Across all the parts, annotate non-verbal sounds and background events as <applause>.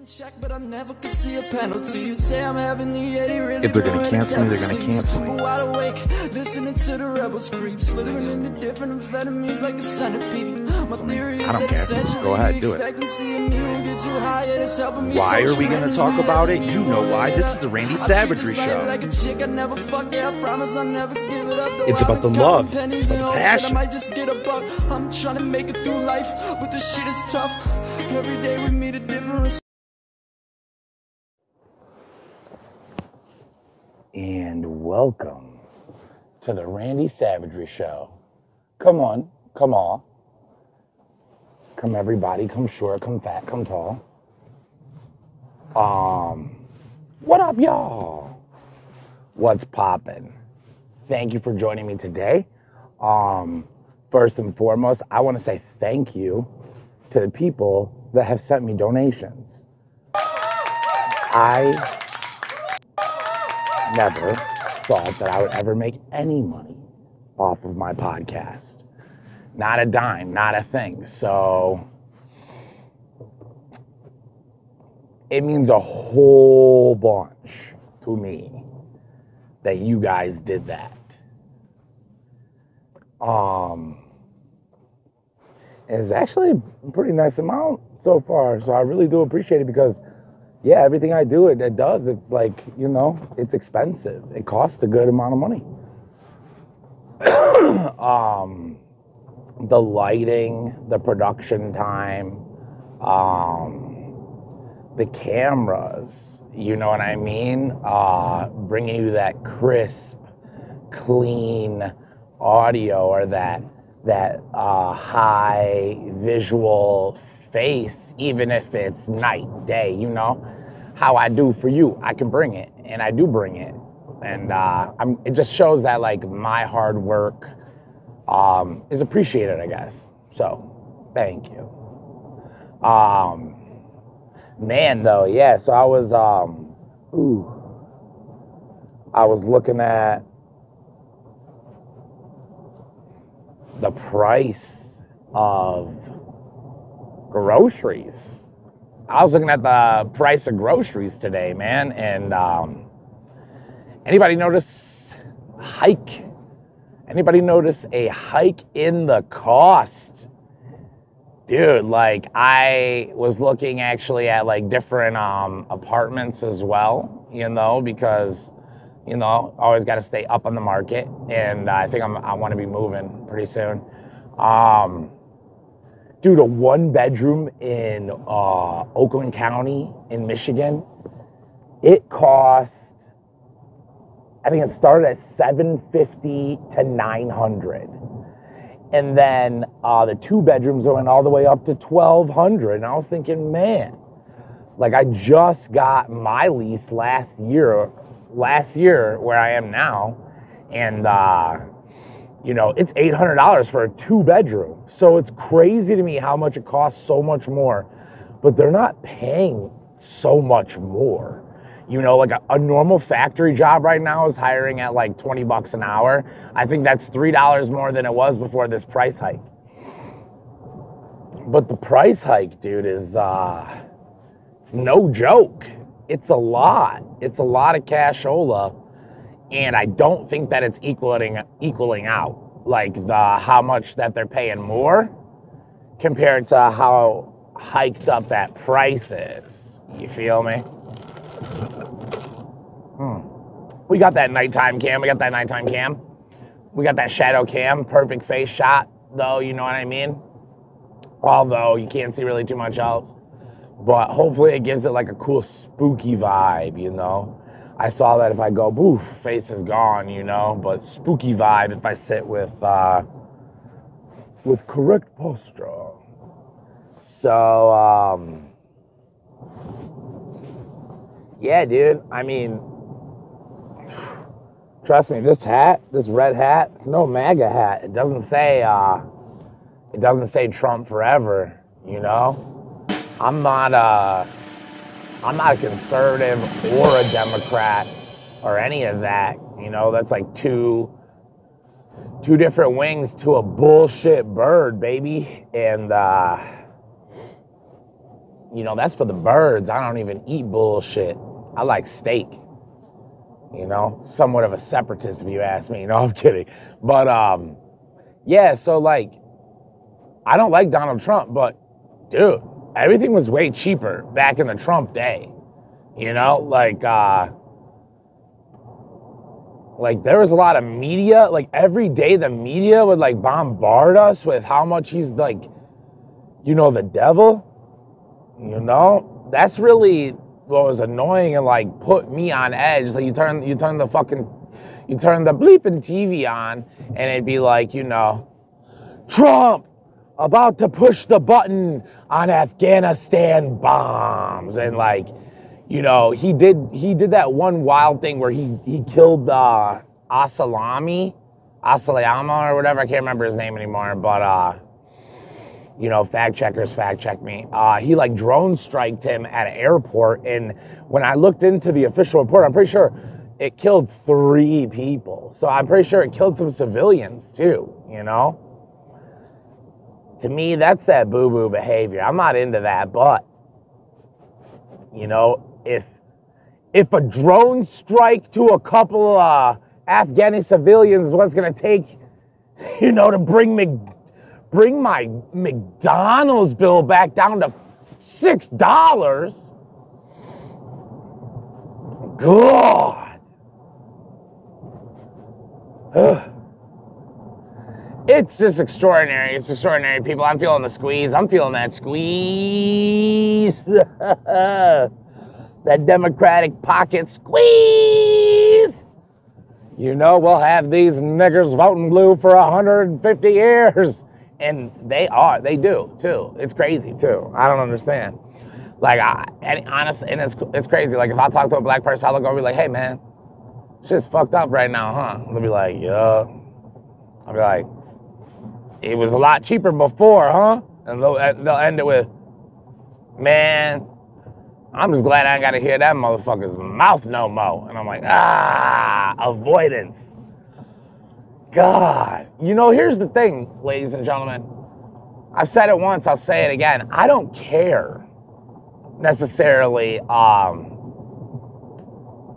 If they're gonna cancel me, they're gonna cancel me. Wide awake, listening to the rebels creep, slithering into different amphetamines like a centipede. My theory is I don't care. Go ahead, do it. expectancy of me will get too high, and it's helping me Why are we gonna talk about it? You know why. This is the Randy Savagery I treat this life Show. Like a chick, I never fuck it. I promise I'll never give it up. Though It's about the love. It's about the passion. I might just get a buck. I'm trying to make it through life, but this shit is tough. Every day we meet a different and welcome to the Randy Savagery Show. Come on, come on. Come everybody, come short, come fat, come tall. Um, what up, y'all? What's poppin'? Thank you for joining me today. Um, first and foremost, I want to say thank you to the people that have sent me donations. I never thought that I would ever make any money off of my podcast. Not a dime, not a thing. So it means a whole bunch to me that you guys did that. Um, it's actually a pretty nice amount so far. So I really do appreciate it because yeah, everything I do, it, it does. It's like, you know, it's expensive. It costs a good amount of money. <coughs> um, the lighting, the production time, um, the cameras, you know what I mean? Uh, bringing you that crisp, clean audio or that that uh, high visual face, even if it's night, day, you know, how I do for you, I can bring it, and I do bring it, and uh, I'm, it just shows that like my hard work um, is appreciated, I guess. So, thank you. Um, man, though, yeah. So I was, um, ooh, I was looking at the price of groceries. I was looking at the price of groceries today, man, and um, anybody notice hike? Anybody notice a hike in the cost? Dude, like I was looking actually at like different um, apartments as well, you know, because you know, always got to stay up on the market, and I think I'm I want to be moving pretty soon. Um, dude, a one bedroom in uh, Oakland County in Michigan, it cost. I think it started at 750 to 900. And then uh, the two bedrooms went all the way up to 1200. And I was thinking, man, like I just got my lease last year, last year where I am now. And, uh, you know, it's $800 for a two bedroom. So it's crazy to me how much it costs so much more, but they're not paying so much more. You know, like a, a normal factory job right now is hiring at like 20 bucks an hour. I think that's $3 more than it was before this price hike. But the price hike, dude, is uh it's no joke. It's a lot. It's a lot of cashola and I don't think that it's equaling equaling out like the how much that they're paying more compared to how hiked up that price is. You feel me? Hmm. We got that nighttime cam. We got that nighttime cam. We got that shadow cam. Perfect face shot, though. You know what I mean? Although you can't see really too much else. But hopefully it gives it like a cool spooky vibe, you know? I saw that if I go boof, face is gone, you know, but spooky vibe if I sit with uh, with correct posture. So um, yeah, dude. I mean, trust me, this hat, this red hat, it's no MAGA hat. It doesn't say uh, it doesn't say Trump forever, you know. I'm not a I'm not a conservative or a Democrat or any of that. You know, that's like two two different wings to a bullshit bird, baby. And uh you know, that's for the birds. I don't even eat bullshit. I like steak. You know, somewhat of a separatist if you ask me. <laughs> No, I'm kidding. But um, yeah, so like, I don't like Donald Trump, but dude, everything was way cheaper back in the Trump day. You know, like uh like there was a lot of media, like every day the media would like bombard us with how much he's like, you know, the devil. You know? That's really what was annoying and like put me on edge. Like you turn you turn the fucking you turn the bleeping TV on and it'd be like, you know, Trump about to push the button on Afghanistan bombs. And like you know he did he did that one wild thing where he he killed uh Asalami Asalayama or whatever. I can't remember his name anymore but uh you know fact checkers fact check me. Uh he like drone striked him at an airport. And when I looked into the official report I'm pretty sure it killed three people. So I'm pretty sure it killed some civilians too you know to me, that's that boo boo behavior. I'm not into that, but you know, if if a drone strike to a couple uh, Afghani civilians is what's gonna take, <laughs> you know, to bring bring my McDonald's bill back down to six dollars. God. Ugh it's just extraordinary. It's extraordinary, people. I'm feeling the squeeze. I'm feeling that squeeze. <laughs> that Democratic pocket squeeze. You know, we'll have these niggers voting blue for 150 years. And they are, they do too. It's crazy too. I don't understand. Like, I, and honestly, and it's, it's crazy. Like, if I talk to a black person, I'll look over and be like, hey, man, shit's fucked up right now, huh? They'll be like, yeah. I'll be like, it was a lot cheaper before, huh? And they'll, they'll end it with, man, I'm just glad I ain't got to hear that motherfucker's mouth no more. And I'm like, ah, avoidance. God. You know, here's the thing, ladies and gentlemen. I've said it once, I'll say it again. I don't care necessarily. Um,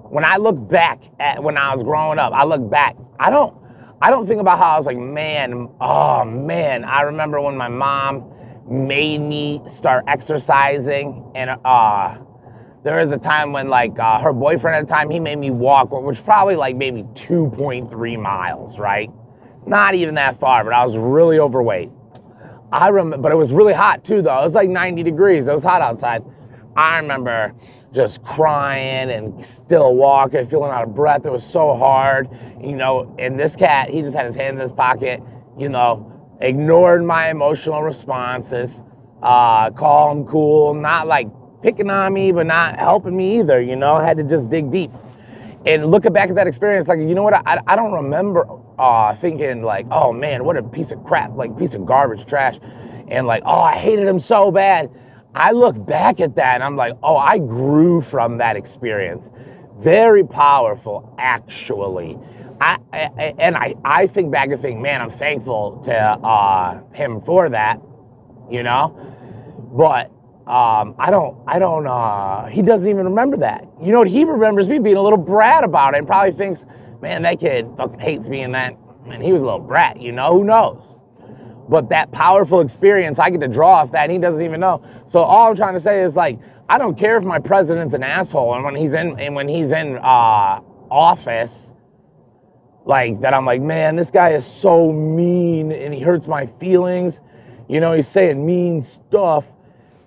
when I look back at when I was growing up, I look back. I don't I don't think about how I was like, man, oh man, I remember when my mom made me start exercising and uh there was a time when like uh, her boyfriend at the time he made me walk which probably like maybe 2.3 miles right? Not even that far but i was really overweight. I remember but it was really hot too though. It was like 90 degrees. It was hot outside i remember just crying and still walking, feeling out of breath. It was so hard, you know. And this cat, he just had his hands in his pocket, you know, ignored my emotional responses, uh, calm, cool, not like picking on me, but not helping me either, you know. I had to just dig deep. And looking back at that experience, like, you know what? I, I don't remember uh, thinking, like, oh man, what a piece of crap, like, piece of garbage, trash. And like, oh, I hated him so bad I look back at that and I'm like, oh, I grew from that experience. Very powerful, actually. I, I and I, I think back and think, man, I'm thankful to uh, him for that, you know. But um, I don't, I don't. Uh, he doesn't even remember that. You know what? He remembers me being a little brat about it, and probably thinks, man, that kid fucking hates me and that. Man, he was a little brat. You know, who knows? But that powerful experience, I get to draw off that, and he doesn't even know. So all I'm trying to say is like, I don't care if my president's an asshole, and when he's in and when he's in uh, office, like that, I'm like, man, this guy is so mean, and he hurts my feelings. You know, he's saying mean stuff.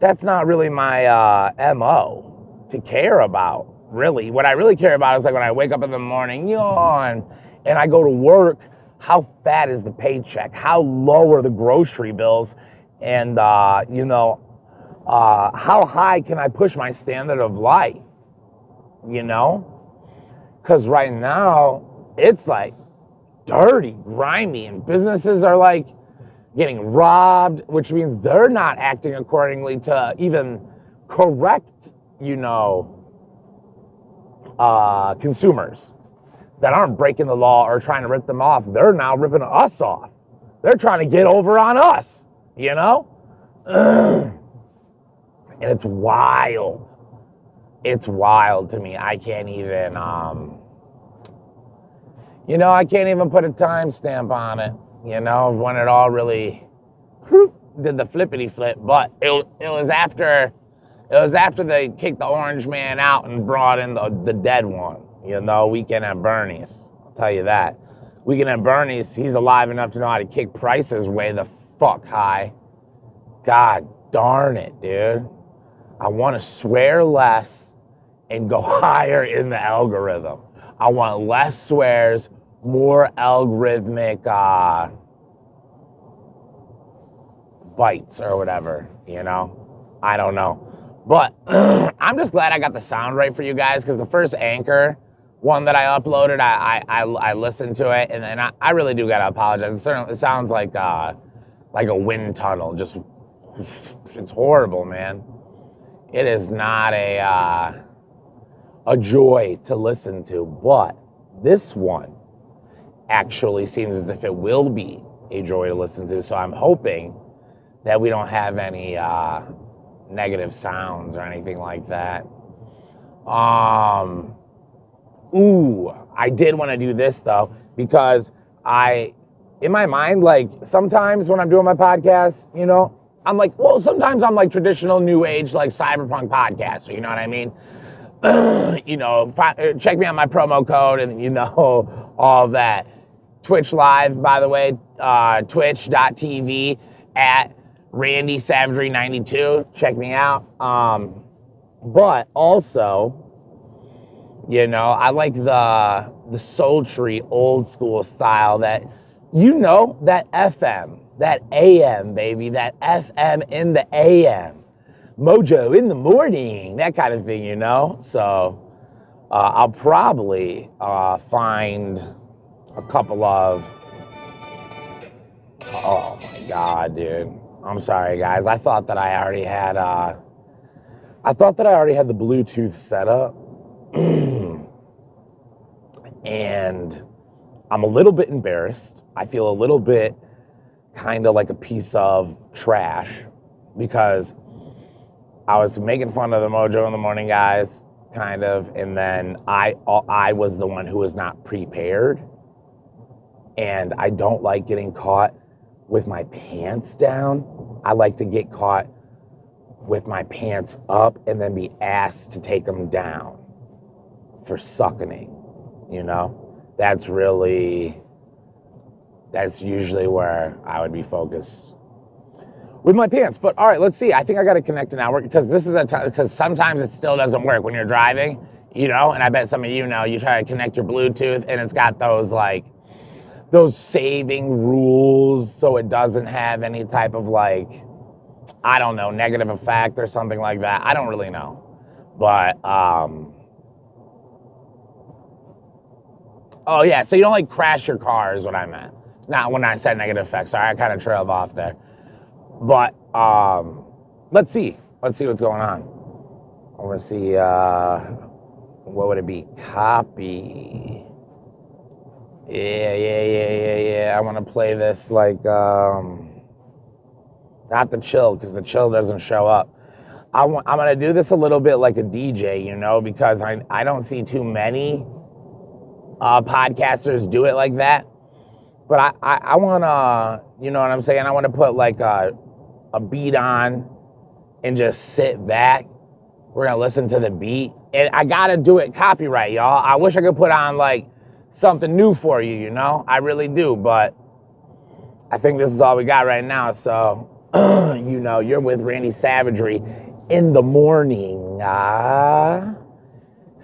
That's not really my uh, mo to care about. Really, what I really care about is like when I wake up in the morning, yawn, and I go to work how fat is the paycheck? How low are the grocery bills? And, uh, you know, uh, how high can I push my standard of life? You know? Because right now, it's like dirty, grimy, and businesses are like getting robbed, which means they're not acting accordingly to even correct, you know, uh, consumers that aren't breaking the law or trying to rip them off, they're now ripping us off. They're trying to get over on us, you know? <clears throat> And it's wild. It's wild to me. I can't even, um, you know, I can't even put a timestamp on it, you know, when it all really did the flippity flip. But it, it was after it was after they kicked the orange man out and brought in the, the dead one. You know, weekend at Bernie's. I'll tell you that. Weekend at Bernie's, he's alive enough to know how to kick prices way the fuck high. God darn it, dude. I want to swear less and go <laughs> higher in the algorithm. I want less swears, more algorithmic uh, bites or whatever, you know? I don't know. But <clears throat> I'm just glad I got the sound right for you guys because the first anchor one that I uploaded, I I, I, I listened to it and then I, I really do gotta apologize. It, certainly, it sounds like uh, like a wind tunnel. Just <laughs> it's horrible, man. It is not a uh, a joy to listen to, but this one actually seems as if it will be a joy to listen to. So I'm hoping that we don't have any uh, negative sounds or anything like that. Um, ooh, I did want to do this though because I, in my mind, like sometimes when I'm doing my podcast, you know, I'm like, well, sometimes I'm like traditional new age, like cyberpunk podcaster, you know what I mean? <clears throat> you know, check me out my promo code and you know <laughs> all that. Twitch Live, by the way, uh, twitch.tv at Randy Savagery 92. Check me out. Um, but also, you know, I like the the sultry old school style that you know that FM, that AM baby, that FM in the AM, mojo in the morning, that kind of thing, you know. So uh, I'll probably uh, find a couple of. Oh my god, dude! I'm sorry, guys. I thought that I already had. Uh, I thought that I already had the Bluetooth set up, and I'm a little bit embarrassed. I feel a little bit kind of like a piece of trash because I was making fun of the Mojo in the Morning guys, kind of, and then I uh, I was the one who was not prepared, and I don't like getting caught with my pants down. I like to get caught with my pants up and then be asked to take them down for sucking. You know, that's really, that's usually where I would be focused with my pants. But all right, let's see. I think I got to connect an hour because this is a time, because sometimes it still doesn't work when you're driving, you know, and I bet some of you know, you try to connect your Bluetooth and it's got those like, those saving rules so it doesn't have any type of like I don't know negative effect or something like that. I don't really know, but um, oh yeah, so you don't like crash your car is what I meant. Not when I said negative effects. Sorry, I kind of trailed off there. But um, let's see. Let's see what's going on. I want to see uh, what would it be? Copy. Yeah, yeah, yeah, yeah, yeah. I want to play this like um, not the chill because the chill doesn't show up. I want, I'm gonna do this a little bit like a DJ, you know, because I I don't see too many uh, podcasters do it like that. But I I, I wanna, you know what I'm saying? I want to put like a a beat on and just sit back. We're gonna listen to the beat, and I gotta do it copyright, y'all. I wish I could put on like something new for you, you know? I really do, but I think this is all we got right now. So, <clears throat> you know, you're with Randy Savagery in the morning. Uh,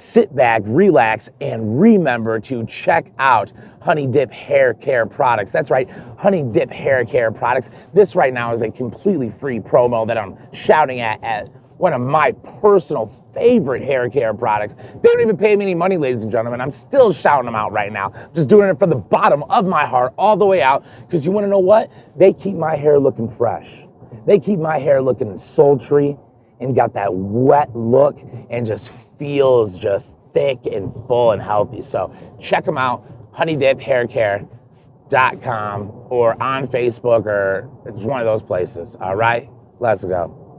sit back, relax, and remember to check out Honey Dip Hair Care Products. That's right, Honey Dip Hair Care Products. This right now is a completely free promo that I'm shouting at at one of my personal favorite hair care products. They don't even pay me any money, ladies and gentlemen. I'm still shouting them out right now. Just doing it from the bottom of my heart all the way out. Because you want to know what? They keep my hair looking fresh. They keep my hair looking sultry and got that wet look and just feels just thick and full and healthy. So check them out, honeydiphaircare.com or on Facebook or it's one of those places. All right, let's go.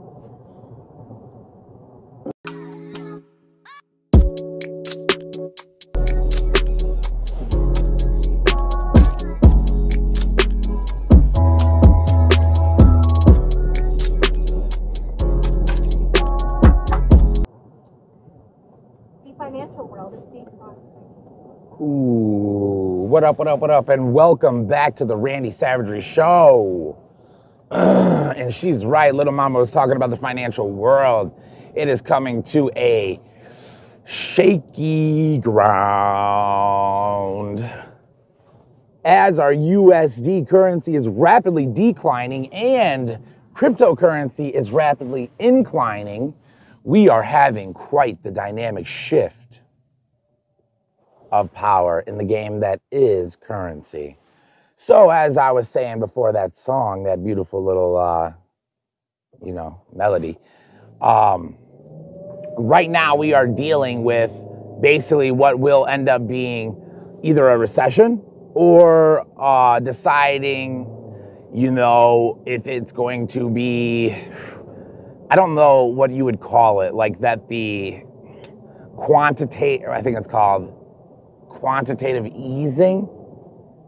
Ooh, what up, what up, what up, and welcome back to the Randy Savagery Show. <clears throat> and she's right, little mama was talking about the financial world. It is coming to a shaky ground as our USD currency is rapidly declining and cryptocurrency is rapidly inclining, we are having quite the dynamic shift of power in the game that is currency. So, as I was saying before that song, that beautiful little, uh, you know, melody, um, right now we are dealing with basically what will end up being either a recession or uh, deciding, you know, if it's going to be, I don't know what you would call it, like that the quantitative, I think it's called quantitative easing,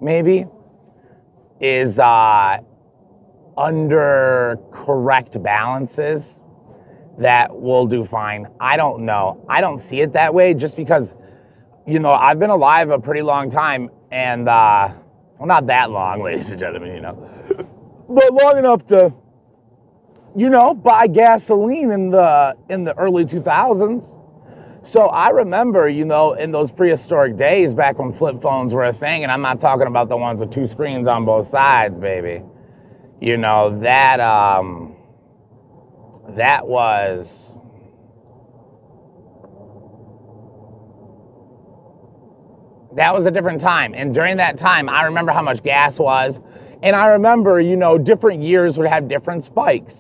maybe, is uh, under correct balances that will do fine. I don't know. I don't see it that way just because, you know, I've been alive a pretty long time and, uh, well, not that long, <laughs> ladies and gentlemen, you know, but long enough to, you know, buy gasoline in the in the early 2000s. So I remember, you know, in those prehistoric days back when flip phones were a thing, and I'm not talking about the ones with two screens on both sides, baby. You know, that um that was that was a different time. And during that time, I remember how much gas was. And I remember, you know, different years would have different spikes.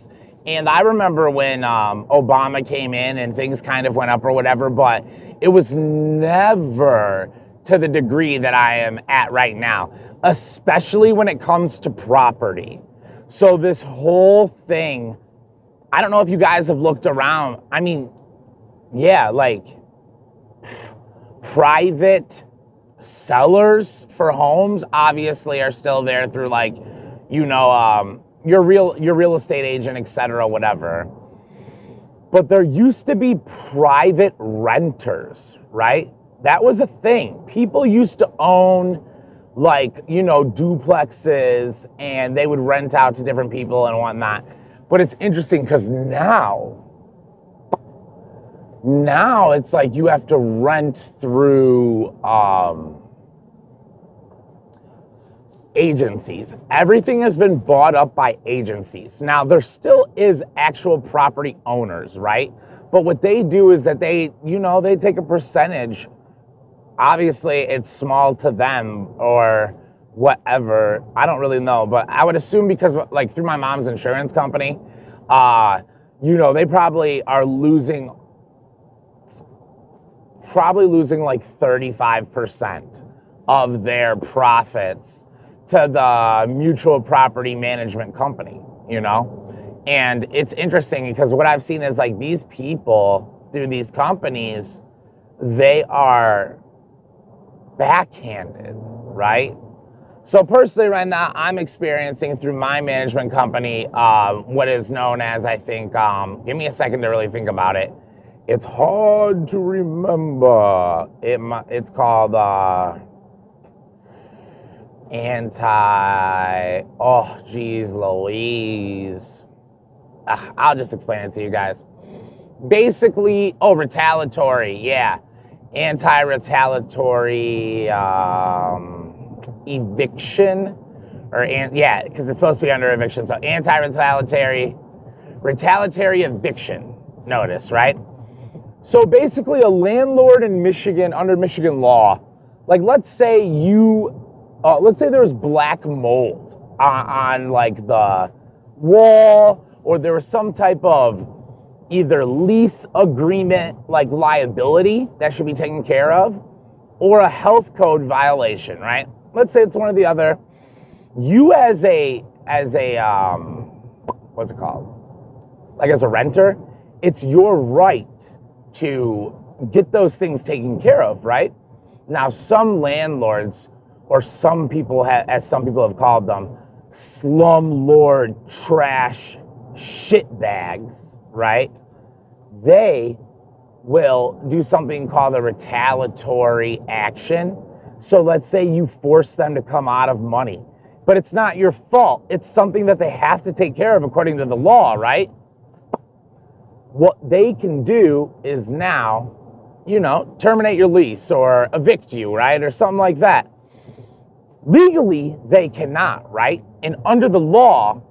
And I remember when um, Obama came in and things kind of went up or whatever, but it was never to the degree that I am at right now, especially when it comes to property. So, this whole thing, I don't know if you guys have looked around. I mean, yeah, like private sellers for homes obviously are still there through like, you know, um, your real your real estate agent, etc., whatever. But there used to be private renters, right? That was a thing. People used to own like, you know, duplexes and they would rent out to different people and whatnot. But it's interesting because now, now it's like you have to rent through um, agencies. Everything has been bought up by agencies. Now, there still is actual property owners, right? But what they do is that they, you know, they take a percentage. Obviously, it's small to them or whatever. I don't really know, but I would assume because, like, through my mom's insurance company, uh, you know, they probably are losing, probably losing like 35% of their profits to the mutual property management company, you know? And it's interesting because what I've seen is like these people through these companies, they are backhanded, right? So personally, right now, I'm experiencing through my management company uh, what is known as, I think, um, give me a second to really think about it. It's hard to remember. It it's called. Uh, anti. Oh, geez, Louise. Uh, I'll just explain it to you guys. Basically, oh, retaliatory, yeah. Anti retaliatory um, eviction. Or, an, yeah, because it's supposed to be under eviction. So, anti retaliatory, retaliatory eviction notice, right? So, basically, a landlord in Michigan, under Michigan law, like let's say you uh, let's say there's black mold on, on like the wall, or there was some type of either lease agreement like liability that should be taken care of, or a health code violation, right? Let's say it's one or the other. You as a as a um, what's it called? Like as a renter, it's your right to get those things taken care of, right? Now, some landlords or some people, have, as some people have called them, slumlord trash shitbags, right? They will do something called a retaliatory action. So let's say you force them to come out of money, but it's not your fault. It's something that they have to take care of according to the law, right? What they can do is now, you know, terminate your lease or evict you, right? Or something like that. Legally, they cannot, right? And under the law,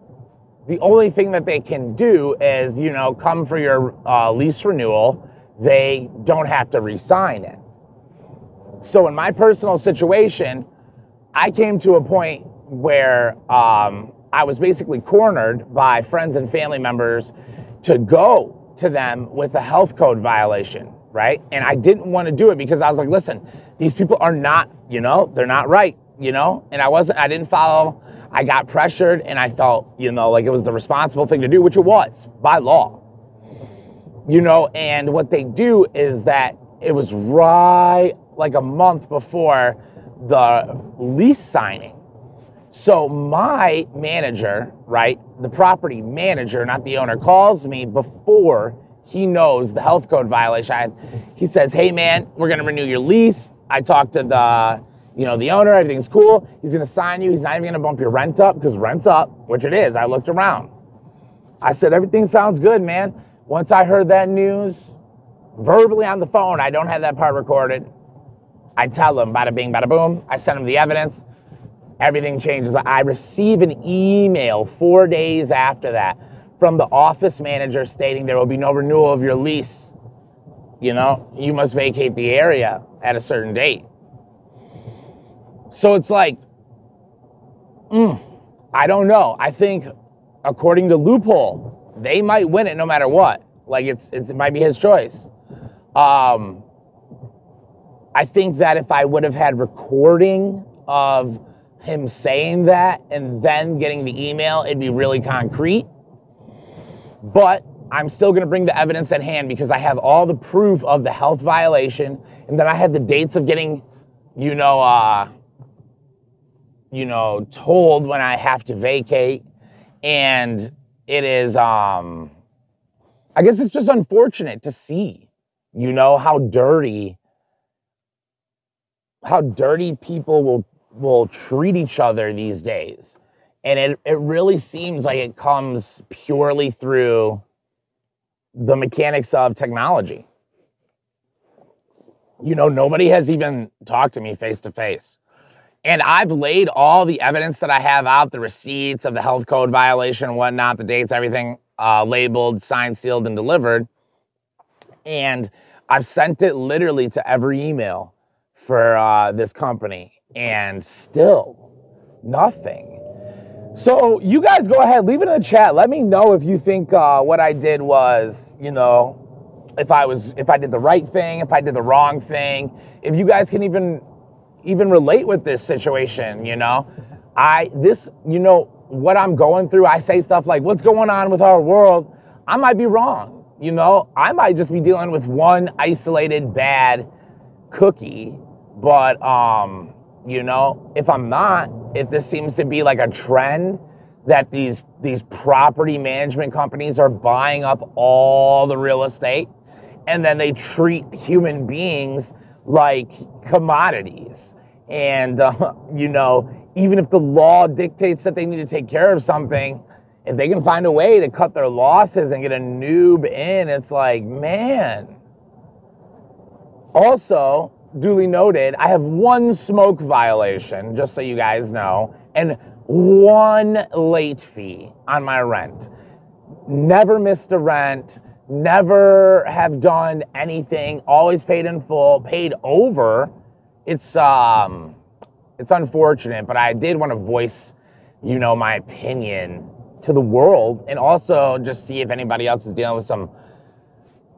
the only thing that they can do is, you know, come for your uh, lease renewal. They don't have to re-sign it. So in my personal situation, I came to a point where um, I was basically cornered by friends and family members to go to them with a health code violation, right? And I didn't want to do it because I was like, listen, these people are not, you know, they're not right, you know? And I wasn't, I didn't follow, I got pressured and I felt, you know, like it was the responsible thing to do, which it was by law. You know, and what they do is that it was right like a month before the lease signing. So my manager, right, the property manager, not the owner, calls me before he knows the health code violation. He says, "Hey man, we're gonna renew your lease." I talked to the, you know, the owner. Everything's cool. He's gonna sign you. He's not even gonna bump your rent up because rent's up, which it is. I looked around. I said, "Everything sounds good, man." Once I heard that news, verbally on the phone, I don't have that part recorded. I tell them, bada bing, bada boom. I send them the evidence. Everything changes. I receive an email four days after that from the office manager stating there will be no renewal of your lease. You know, you must vacate the area at a certain date. So it's like, mm, I don't know. I think, according to loophole, they might win it no matter what. Like it's, it's it might be his choice. Um, I think that if I would have had recording of him saying that and then getting the email, it'd be really concrete. But I'm still going to bring the evidence at hand because I have all the proof of the health violation, and then I had the dates of getting, you know, uh, you know, told when I have to vacate, and it is, um, I guess it's just unfortunate to see, you know, how dirty how dirty people will will treat each other these days. And it, it really seems like it comes purely through the mechanics of technology. You know, nobody has even talked to me face to face. And I've laid all the evidence that I have out the receipts of the health code violation whatnot, the dates, everything uh, labeled, signed, sealed, and delivered. And I've sent it literally to every email for uh, this company, and still nothing. So you guys go ahead, leave it in the chat. Let me know if you think uh, what I did was, you know, if I was, if I did the right thing, if I did the wrong thing. If you guys can even, even relate with this situation, you know, I this, you know, what I'm going through. I say stuff like, "What's going on with our world?" I might be wrong. You know, I might just be dealing with one isolated bad cookie but um, you know, if I'm not, if this seems to be like a trend that these these property management companies are buying up all the real estate and then they treat human beings like commodities. And uh, <laughs> you know, even if the law dictates that they need to take care of something, if they can find a way to cut their losses and get a noob in, it's like, man. Also, duly noted, I have one smoke violation, just so you guys know, and one late fee on my rent. Never missed a rent, never have done anything, always paid in full, paid over. It's um it's unfortunate, but I did want to voice, you know, my opinion to the world and also just see if anybody else is dealing with some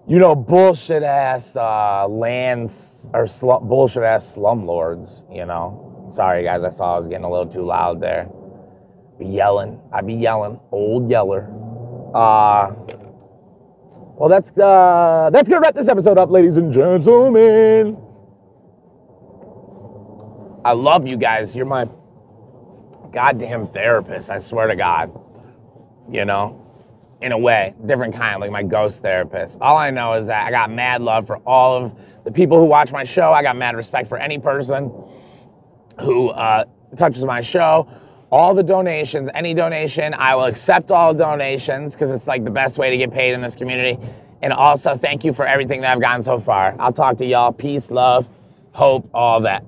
you know, bullshit ass uh, lands or bullshit ass slumlords, you know. Sorry, guys, I saw I was getting a little too loud there. Be yelling. I be yelling. Old yeller. Uh, well, that's uh, that's gonna wrap this episode up, ladies and gentlemen. I love you guys. You're my goddamn therapist. I swear to God. You know, in a way, different kind, like my ghost therapist. All I know is that I got mad love for all of the people who watch my show. I got mad respect for any person who uh, touches my show. All the donations, any donation, I will accept all donations because it's like the best way to get paid in this community. And also, thank you for everything that I've gotten so far. I'll talk to y'all. Peace, love, hope, all that.